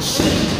Cheio.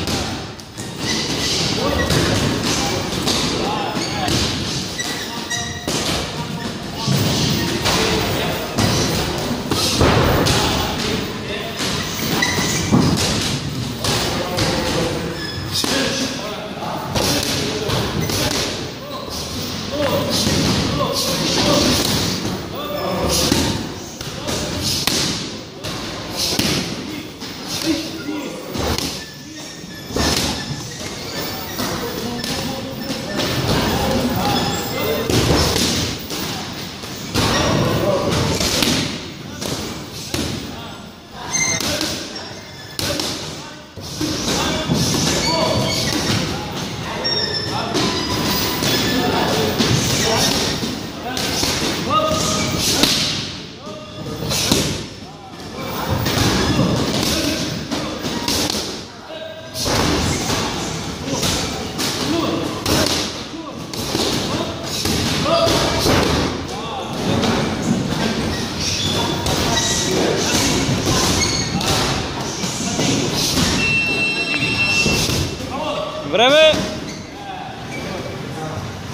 Vreme!